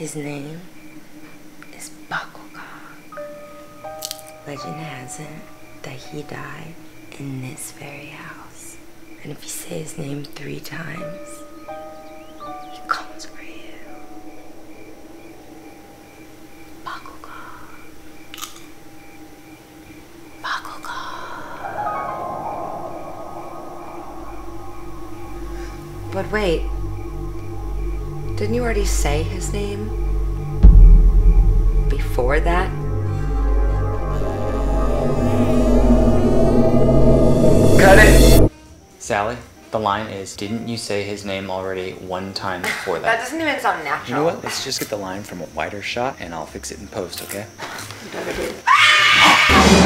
His name is Bogglegog. Legend has it that he died in this very house. And if you say his name three times, he comes for you. Bogglegog. Bogglegog. But wait. Didn't you already say his name? Before that? Cut it! Sallie, the line is, didn't you say his name already one time before That that? doesn't even sound natural. You know what? Let's just get the line from a wider shot and I'll fix it in post, okay? Whatever it is.